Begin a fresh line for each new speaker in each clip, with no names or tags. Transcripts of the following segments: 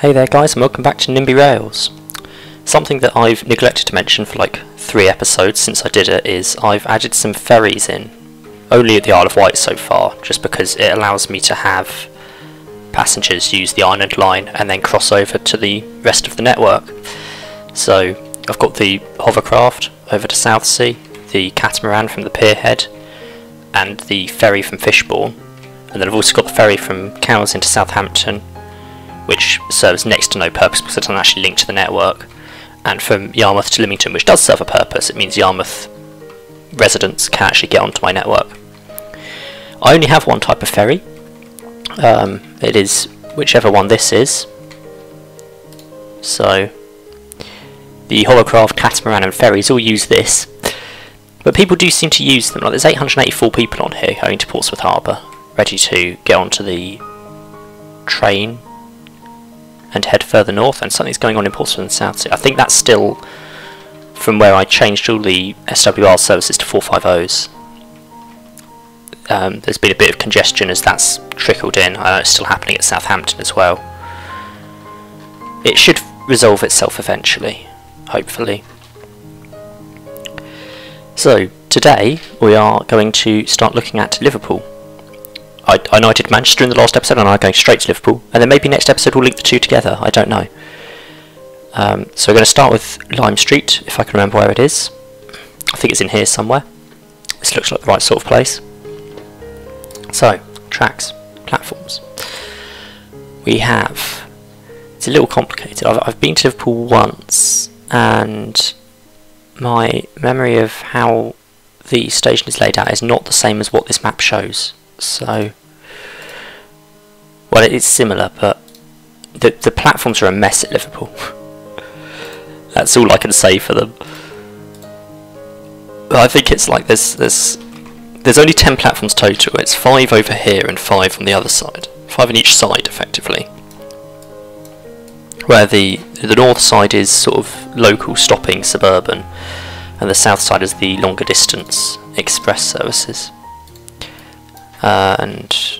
Hey there guys and welcome back to NIMBY Rails. Something that I've neglected to mention for like three episodes since I did it is I've added some ferries in. Only at the Isle of Wight so far, just because it allows me to have passengers use the island line and then cross over to the rest of the network. So I've got the hovercraft over to Southsea, the catamaran from the Pierhead, and the ferry from Fishbourne. And then I've also got the ferry from Cowes into Southampton which serves next to no purpose because it doesn't actually link to the network. And from Yarmouth to Lymington, which does serve a purpose, it means Yarmouth residents can actually get onto my network. I only have one type of ferry. Um, it is whichever one this is. So, the hovercraft, catamaran and ferries all use this. But people do seem to use them. Like there's 884 people on here going to Portsmouth Harbour, ready to get onto the train and head further north, and something's going on in Portsmouth and Southsea. I think that's still from where I changed all the SWR services to 450s. Um, there's been a bit of congestion as that's trickled in. It's still happening at Southampton as well. It should resolve itself eventually, hopefully. So, today we are going to start looking at Liverpool. I, I did Manchester in the last episode and I'm going straight to Liverpool. And then maybe next episode we'll link the two together. I don't know. Um, so we're going to start with Lime Street, if I can remember where it is. I think it's in here somewhere. This looks like the right sort of place. So, tracks, platforms. We have... It's a little complicated. I've, I've been to Liverpool once and my memory of how the station is laid out is not the same as what this map shows so well it's similar but the, the platforms are a mess at Liverpool. That's all I can say for them. But I think it's like there's there's there's only 10 platforms total. It's 5 over here and 5 on the other side. 5 on each side effectively. Where the the north side is sort of local stopping suburban and the south side is the longer distance express services. Uh, and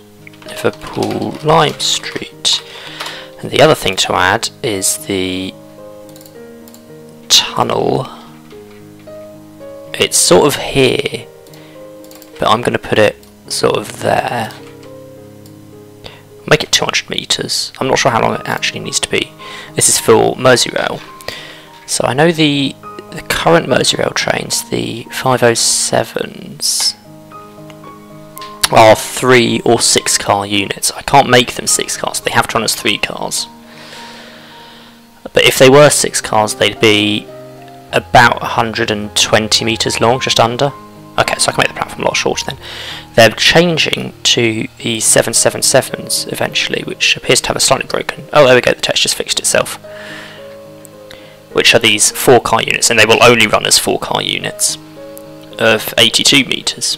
Liverpool Lime Street. And the other thing to add is the tunnel. It's sort of here, but I'm going to put it sort of there. Make it 200 metres. I'm not sure how long it actually needs to be. This is for Merseyrail. So I know the the current Merseyrail trains, the 507s, are three or six car units. I can't make them six cars, they have to run as three cars. But if they were six cars, they'd be about 120 metres long, just under. Okay, so I can make the platform a lot shorter then. They're changing to the 777s eventually, which appears to have a slightly broken... Oh, there we go, the text just fixed itself. Which are these four car units, and they will only run as four car units of 82 metres.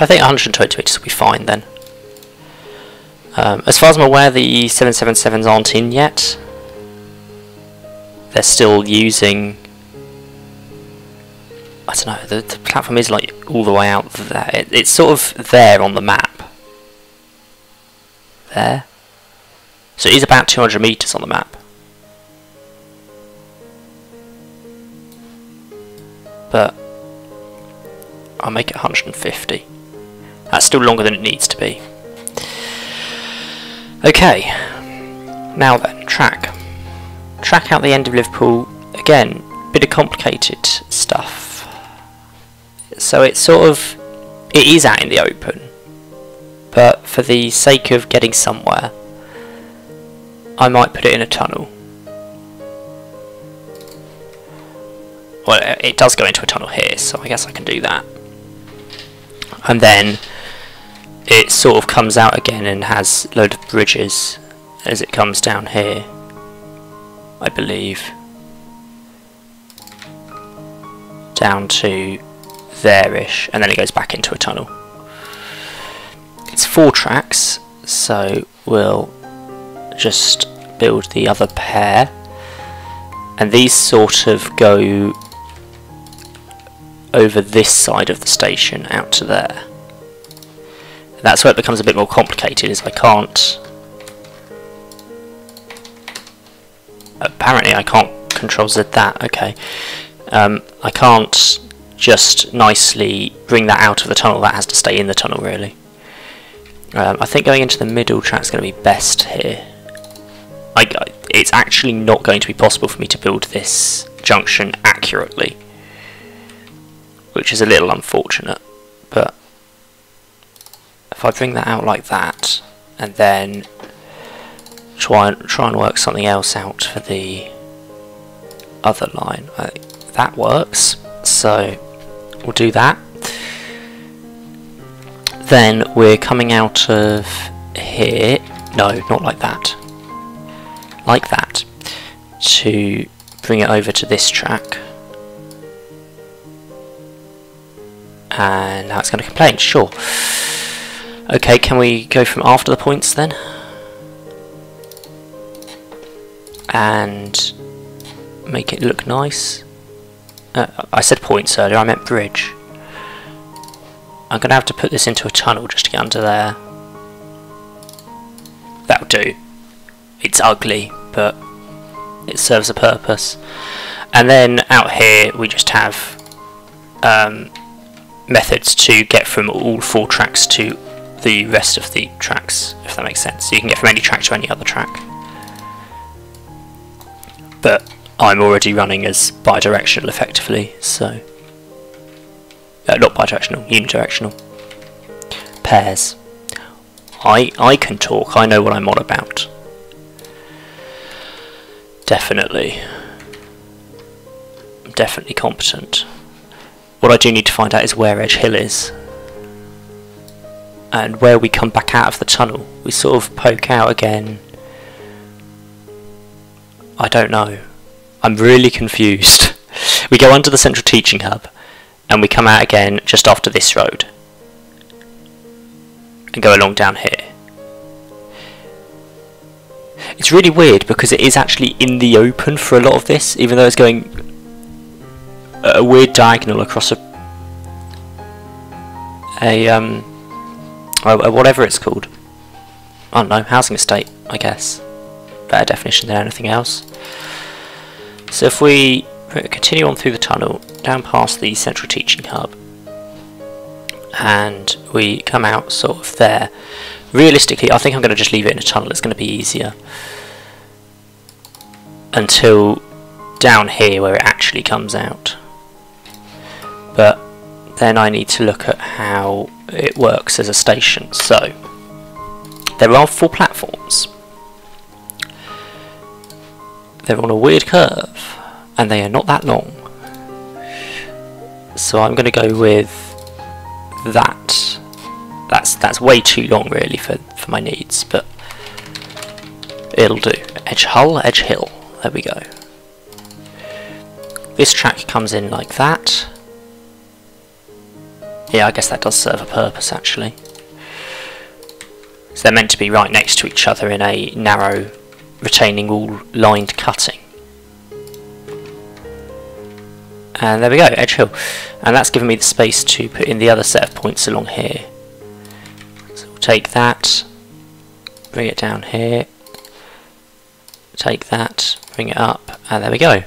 I think 120 metres will be fine then. Um, as far as I'm aware, the 777s aren't in yet. They're still using... I don't know, the, the platform is like all the way out there. It, it's sort of there on the map. There. So it is about 200 metres on the map. But I'll make it 150. That's still longer than it needs to be. Okay, now then, track. Track out the end of Liverpool, again, bit of complicated stuff. So it's sort of, it is out in the open, but for the sake of getting somewhere, I might put it in a tunnel. Well, it does go into a tunnel here, so I guess I can do that. And then it sort of comes out again and has a load of bridges as it comes down here I believe. Down to there-ish and then it goes back into a tunnel. It's four tracks so we'll just build the other pair. And these sort of go over this side of the station out to there that's where it becomes a bit more complicated, is I can't apparently I can't control Z that, okay. Um, I can't just nicely bring that out of the tunnel, that has to stay in the tunnel really. Um, I think going into the middle track is going to be best here. I, it's actually not going to be possible for me to build this junction accurately, which is a little unfortunate, but if I bring that out like that, and then try and try and work something else out for the other line. I, that works. So we'll do that. Then we're coming out of here. No, not like that. Like that. To bring it over to this track. And now it's going to complain, sure. Okay, can we go from after the points then? And make it look nice. Uh, I said points earlier, I meant bridge. I'm going to have to put this into a tunnel just to get under there. That'll do. It's ugly, but it serves a purpose. And then out here we just have um, methods to get from all four tracks to the rest of the tracks, if that makes sense. So you can get from any track to any other track. But I'm already running as bidirectional effectively, so... Uh, not bidirectional, unidirectional. Pairs. I, I can talk, I know what I'm on about. Definitely. I'm definitely competent. What I do need to find out is where Edge Hill is. And where we come back out of the tunnel. We sort of poke out again. I don't know. I'm really confused. we go under the central teaching hub and we come out again just after this road and go along down here. It's really weird because it is actually in the open for a lot of this, even though it's going a weird diagonal across a a um a, whatever it's called. I don't know, housing estate, I guess. Better definition than anything else. So if we continue on through the tunnel, down past the central teaching hub, and we come out sort of there, realistically I think I'm going to just leave it in a tunnel, it's going to be easier, until down here where it actually comes out. But then I need to look at how it works as a station. So, there are four platforms they're on a weird curve, and they are not that long. So I'm going to go with that. That's that's way too long really for, for my needs, but it'll do. Edge hull, edge hill. There we go. This track comes in like that. Yeah, I guess that does serve a purpose actually. So they're meant to be right next to each other in a narrow retaining wall lined cutting. And there we go, edge hill. And that's given me the space to put in the other set of points along here. So we'll take that, bring it down here, take that, bring it up, and there we go.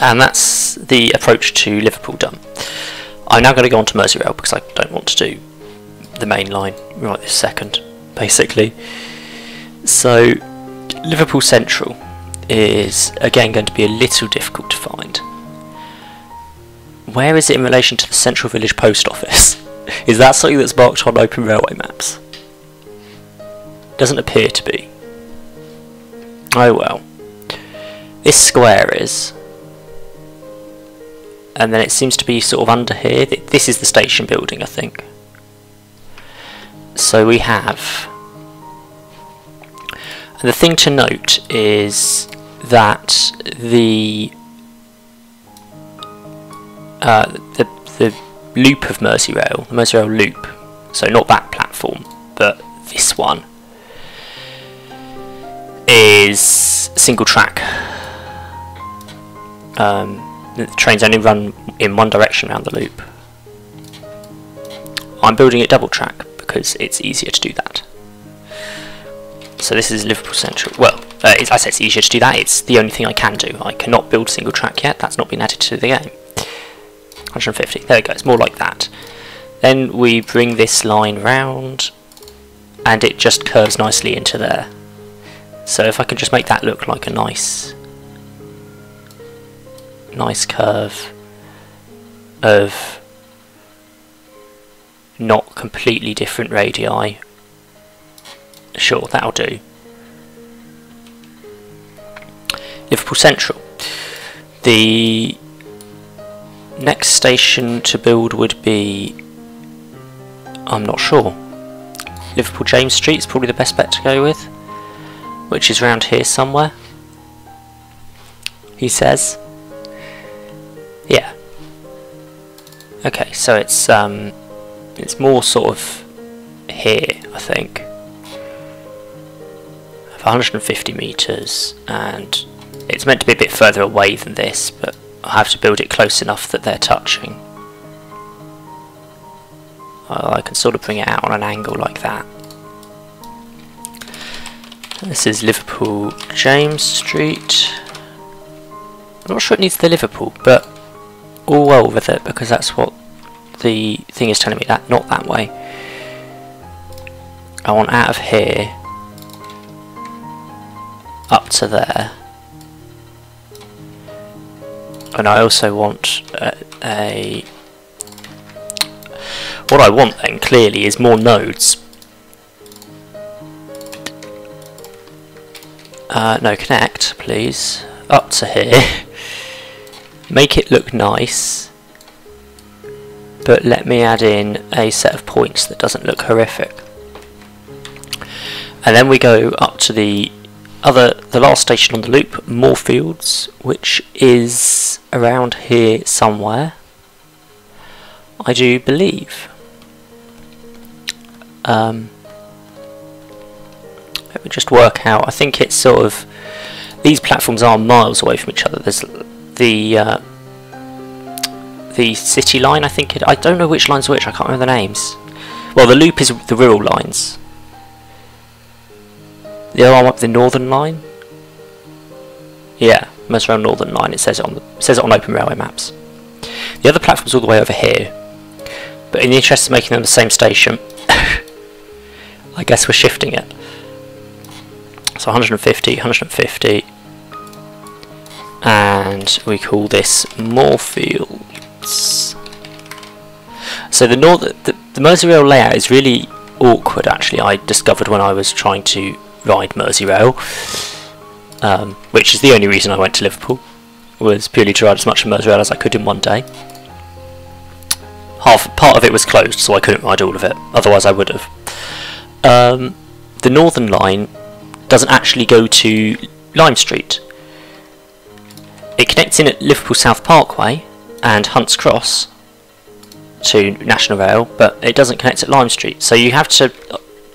And that's the approach to Liverpool done. I'm now going to go on to Merseyrail because I don't want to do the main line right this second, basically. So, Liverpool Central is again going to be a little difficult to find. Where is it in relation to the Central Village Post Office? is that something that's marked on Open Railway maps? Doesn't appear to be. Oh well. This square is. And then it seems to be sort of under here. This is the station building, I think. So we have the thing to note is that the uh, the the loop of Merseyrail, the Merseyrail loop, so not that platform, but this one, is single track. Um, the trains only run in one direction around the loop. I'm building it double track because it's easier to do that. So this is Liverpool Central. Well, Uh, I said it's easier to do that, it's the only thing I can do. I cannot build single track yet, that's not been added to the game. 150, there we go, it's more like that. Then we bring this line round, and it just curves nicely into there. So if I can just make that look like a nice, nice curve of not completely different radii, sure, that'll do. Liverpool Central. The next station to build would be... I'm not sure. Liverpool James Street is probably the best bet to go with, which is around here somewhere. He says. Yeah. Okay, so it's um, it's more sort of here, I think. 150 meters, and it's meant to be a bit further away than this, but I have to build it close enough that they're touching. I can sort of bring it out on an angle like that. This is Liverpool James Street. I'm not sure it needs the Liverpool, but all well with it because that's what the thing is telling me that not that way. I want out of here up to there. And I also want a, a what I want then clearly is more nodes. Uh, no, connect, please. Up to here. Make it look nice. But let me add in a set of points that doesn't look horrific. And then we go up to the other, the last station on the loop, Moorfields, which is around here somewhere. I do believe. Um, let me just work out. I think it's sort of these platforms are miles away from each other. There's the uh, the city line. I think it. I don't know which line's which. I can't remember the names. Well, the loop is the Wirral lines. The other one up the northern line. Yeah, most around Northern Line. It says it on the it says it on Open Railway maps. The other platform's all the way over here. But in the interest of making them the same station, I guess we're shifting it. So 150, 150, and we call this Moorfields. So the the, the Merseyrail layout is really awkward. Actually, I discovered when I was trying to ride Merseyrail, um, which is the only reason I went to Liverpool, was purely to ride as much of Merseyrail as I could in one day. Half part of it was closed, so I couldn't ride all of it. Otherwise, I would have. Um, the Northern Line doesn't actually go to Lime Street. It connects in at Liverpool South Parkway and Hunts Cross to National Rail, but it doesn't connect at Lime Street. So you have to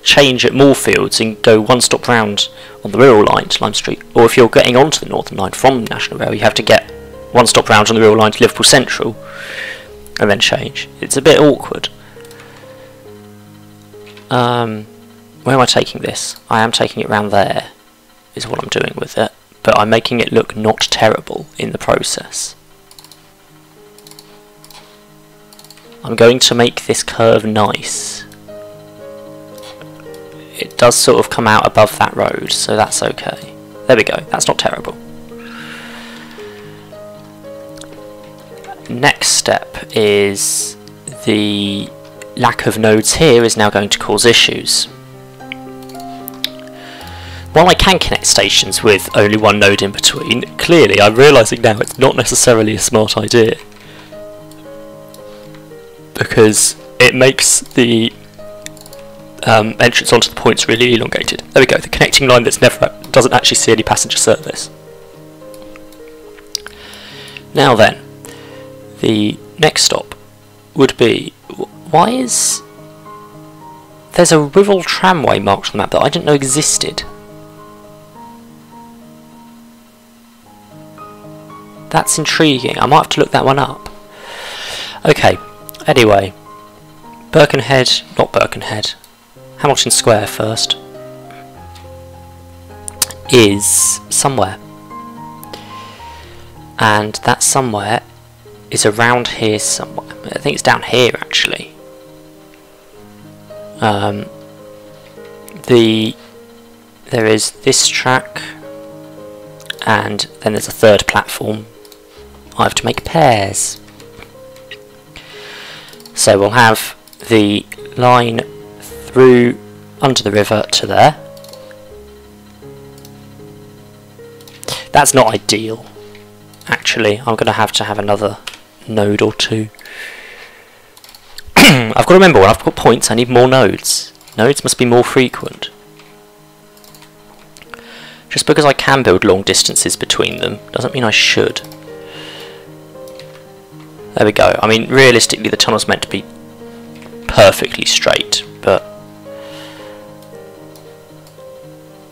change at Moorfields and go one stop round on the Wirral line to Lime Street. Or if you're getting onto the Northern Line from National Rail, you have to get one stop round on the Wirral line to Liverpool Central and then change. It's a bit awkward. Um, where am I taking this? I am taking it round there, is what I'm doing with it. But I'm making it look not terrible in the process. I'm going to make this curve nice. It does sort of come out above that road, so that's okay. There we go, that's not terrible. Next step is the lack of nodes here is now going to cause issues. While I can connect stations with only one node in between, clearly I'm realising now it's not necessarily a smart idea. Because it makes the um, entrance onto the points really elongated. There we go, the connecting line that's never doesn't actually see any passenger service. Now then, the next stop would be, why is... There's a Wirral tramway marked on the map that I didn't know existed. That's intriguing. I might have to look that one up. Okay, anyway. Birkenhead, not Birkenhead. Hamilton Square first. is somewhere. And that somewhere is around here somewhere. I think it's down here actually. Um, the there is this track and then there's a third platform. I have to make pairs. So we'll have the line through under the river to there. That's not ideal. Actually, I'm going to have to have another node or two. I've got to remember when I've got points I need more nodes. Nodes must be more frequent. Just because I can build long distances between them doesn't mean I should. There we go. I mean, realistically the tunnel's meant to be perfectly straight, but...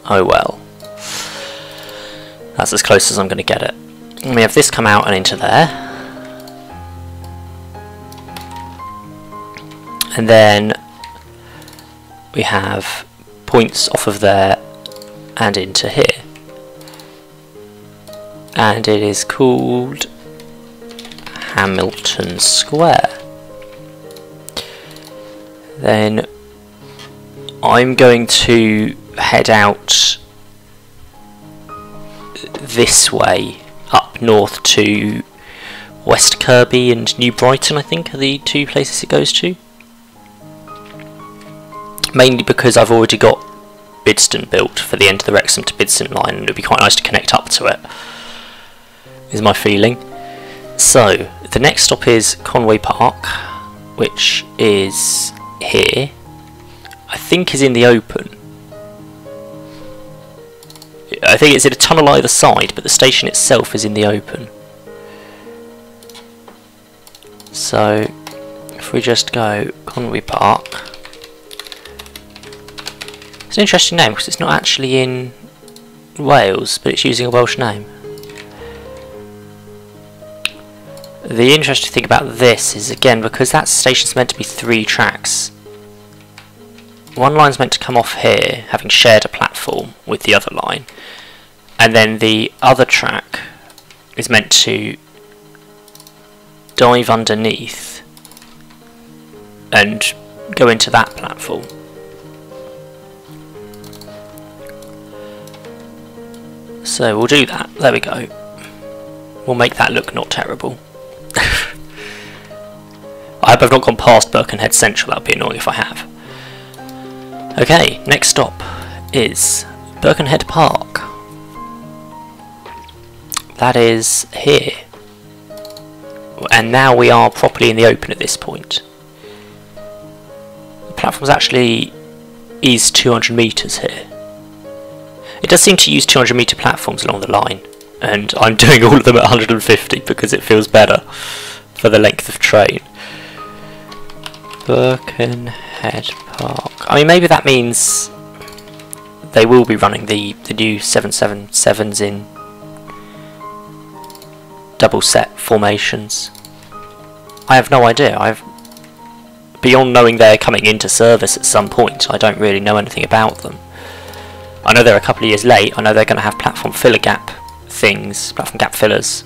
Oh well. That's as close as I'm going to get it. We have this come out and into there. And then we have points off of there and into here. And it is called Hamilton Square. Then I'm going to head out this way up north to West Kirby and New Brighton I think are the two places it goes to mainly because I've already got Bidston built for the end of the Wrexham to Bidston line and it would be quite nice to connect up to it is my feeling so the next stop is Conwy Park which is here I think is in the open I think it's in a tunnel either side, but the station itself is in the open. So, if we just go Conwy Park, it's an interesting name because it's not actually in Wales, but it's using a Welsh name. The interesting thing about this is, again, because that station's meant to be three tracks, one line's meant to come off here, having shared a platform with the other line, and then the other track is meant to dive underneath and go into that platform. So we'll do that. There we go. We'll make that look not terrible. I hope I've not gone past Birkenhead Central, that would be annoying if I have. Okay, next stop is Birkenhead Park. That is here. And now we are properly in the open at this point. The platform's actually is 200 metres here. It does seem to use 200 metre platforms along the line, and I'm doing all of them at 150 because it feels better for the length of train. Birkenhead Park. I mean, maybe that means they will be running the, the new 777s in double set formations. I have no idea. I've beyond knowing they're coming into service at some point, I don't really know anything about them. I know they're a couple of years late. I know they're going to have platform filler gap things, platform gap fillers.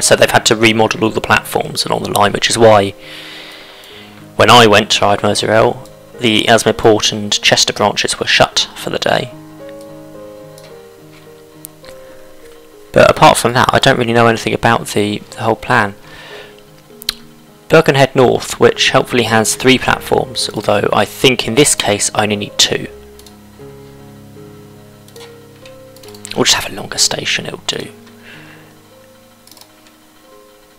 So they've had to remodel all the platforms along the line, which is why when I went to ride Merseyrail, the Ellesmere Port and Chester branches were shut for the day. But apart from that, I don't really know anything about the, the whole plan. Birkenhead North, which helpfully has three platforms, although I think in this case I only need two. We'll just have a longer station, it'll do.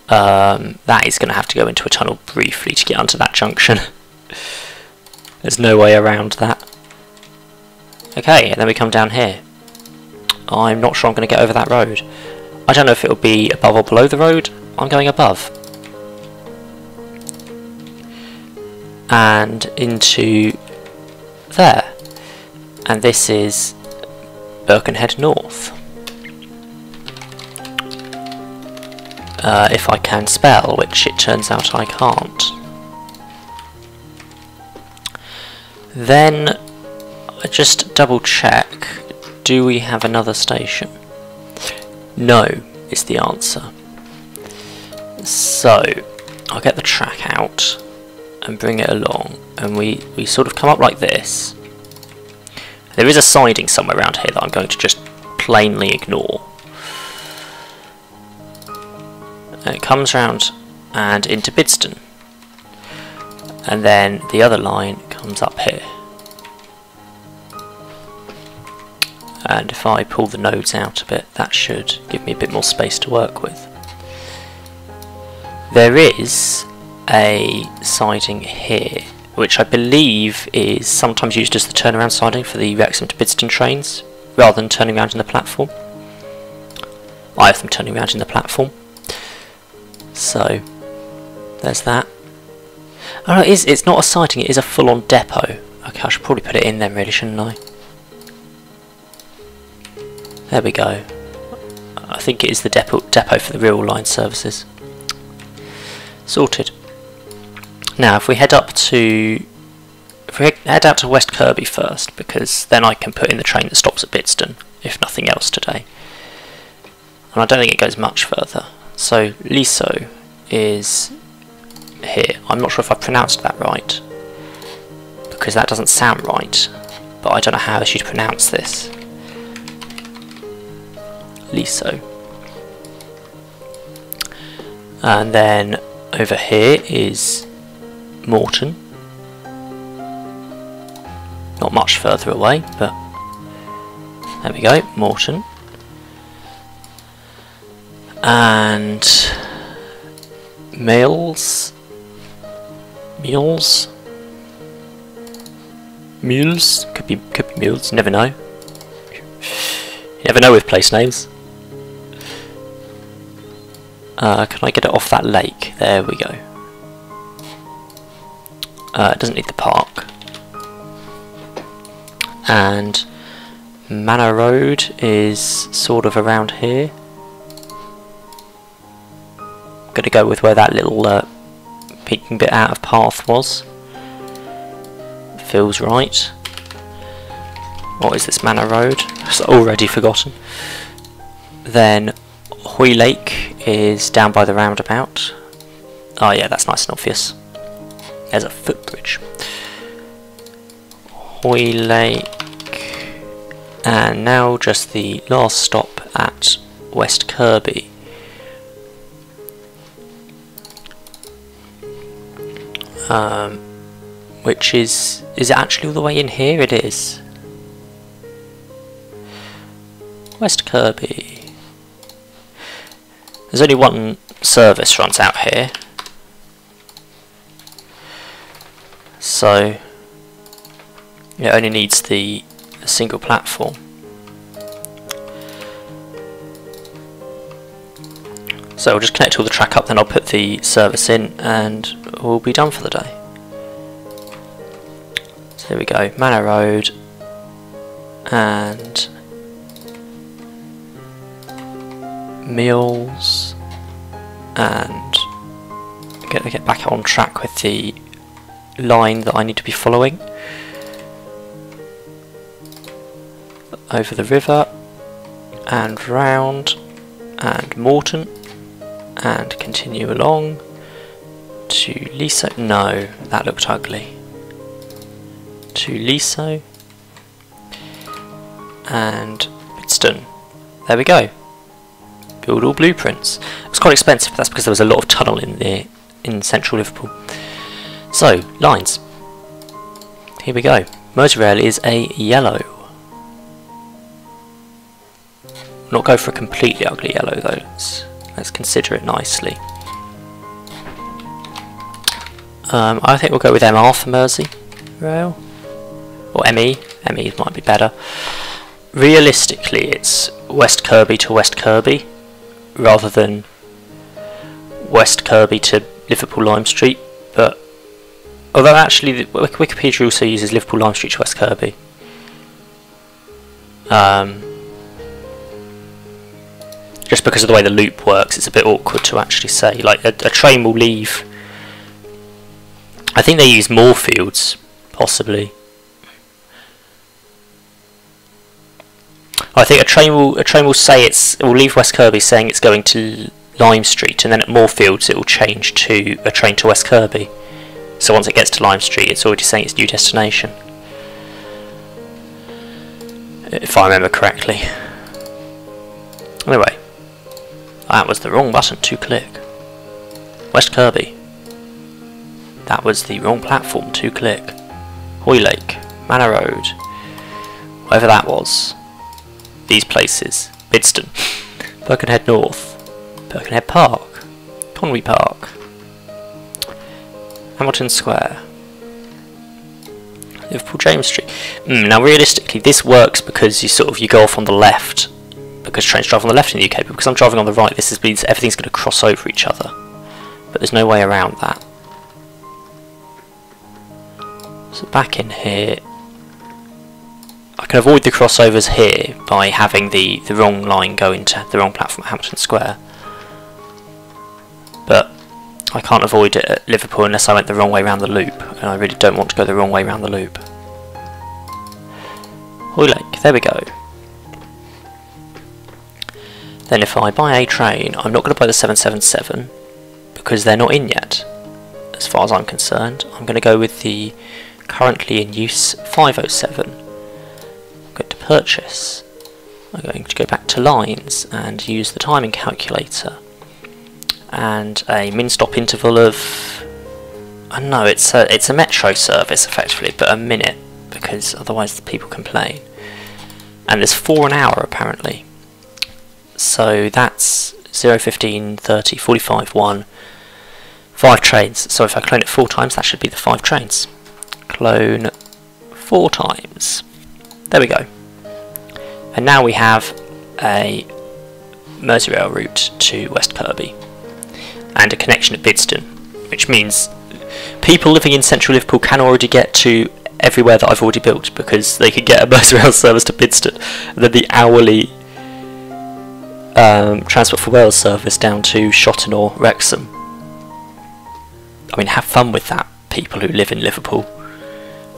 Um, that is going to have to go into a tunnel briefly to get onto that junction. There's no way around that. Okay, and then we come down here. I'm not sure I'm going to get over that road. I don't know if it'll be above or below the road. I'm going above. And into there. And this is Birkenhead North. Uh, if I can spell, which it turns out I can't. Then I just double check do we have another station? No, is the answer. So, I'll get the track out and bring it along, and we, we sort of come up like this. There is a siding somewhere around here that I'm going to just plainly ignore. It comes round and into Bidston. And then the other line comes up here. And if I pull the nodes out a bit, that should give me a bit more space to work with. There is a siding here, which I believe is sometimes used as the turnaround siding for the Wrexham to Bidston trains, rather than turning around in the platform. I have them turning around in the platform. So, there's that. Oh it is, it's not a siding, it is a full-on depot. Okay, I should probably put it in then really, shouldn't I? There we go. I think it is the depot, depot for the Wirral line services. Sorted. Now, if we head up to... If we head out to West Kirby first, because then I can put in the train that stops at Bidston, if nothing else today. And I don't think it goes much further. So, Leasowe is here. I'm not sure if I pronounced that right, because that doesn't sound right, but I don't know how I should pronounce this. Leasowe. And then over here is Moreton. Not much further away, but there we go, Moreton. And Mills. Mules. Mules? Could be could be mules, never know. You never know with place names. Uh, can I get it off that lake? There we go. Uh, it doesn't need the park. And Manor Road is sort of around here. Gonna go with where that little uh, peeking bit out of path was. Feels right. What is this Manor Road? It's already forgotten. Then Hoylake is down by the roundabout. Oh yeah, that's nice and obvious. There's a footbridge. Hoylake. And now just the last stop at West Kirby. Um, which is, is it actually all the way in here? It is. West Kirby. There's only one service runs out here. So it only needs the single platform. So we'll just connect all the track up, then I'll put the service in and we'll be done for the day. So there we go, Manor Road and meals and get get back on track with the line that I need to be following over the river and round and Moreton and continue along to Leasowe. No, that looked ugly. To Leasowe and Bidston. There we go. Build all blueprints. It was quite expensive, but that's because there was a lot of tunnel in the in central Liverpool. So, lines. Here we go. Merseyrail is a yellow. Not go for a completely ugly yellow though. Let's, let's consider it nicely. Um, I think we'll go with MR for Mersey Rail. Or ME. ME might be better. Realistically, it's West Kirby to West Kirby rather than West Kirby to Liverpool Lime Street, but although actually Wikipedia also uses Liverpool Lime Street to West Kirby. Um, just because of the way the loop works, it's a bit awkward to actually say. Like a, a train will leave. I think they use Moorfields, possibly. I think a train will a train will say it's it will leave West Kirby saying it's going to Lime Street, and then at Moorfields it will change to a train to West Kirby. So once it gets to Lime Street, it's already saying its new destination. If I remember correctly. Anyway, that was the wrong button to click. West Kirby. That was the wrong platform to click. Hoylake, Manor Road, whatever that was. These places. Bidston, Birkenhead North, Birkenhead Park, Conwy Park, Hamilton Square, Liverpool James Street. Mm, now realistically this works because you sort of you go off on the left because trains drive on the left in the UK, but because I'm driving on the right this means everything's going to cross over each other. But there's no way around that. So back in here, I can avoid the crossovers here by having the, the wrong line go into the wrong platform at Hamilton Square. But I can't avoid it at Liverpool unless I went the wrong way around the loop, and I really don't want to go the wrong way around the loop. Hoylake, there we go. Then if I buy a train, I'm not going to buy the 777 because they're not in yet, as far as I'm concerned. I'm going to go with the currently in use 507. I'm going to purchase. I'm going to go back to lines and use the timing calculator and a min stop interval of I don't know it's a it's a metro service effectively but a minute because otherwise the people complain. And there's four an hour apparently. So that's 0 15 30 45 1 five trains. So if I clone it four times that should be the five trains. Clone four times. There we go. And now we have a Merseyrail route to West Kirby and a connection at Bidston, which means people living in central Liverpool can already get to everywhere that I've already built because they could get a Merseyrail service to Bidston and then the hourly um, Transport for Wales service down to Shotton or Wrexham. I mean, have fun with that, people who live in Liverpool.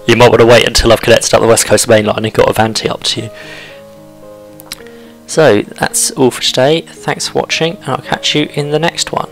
You might want to wait until I've connected up the West Coast main line and got Avanti up to you. So, that's all for today. Thanks for watching, and I'll catch you in the next one.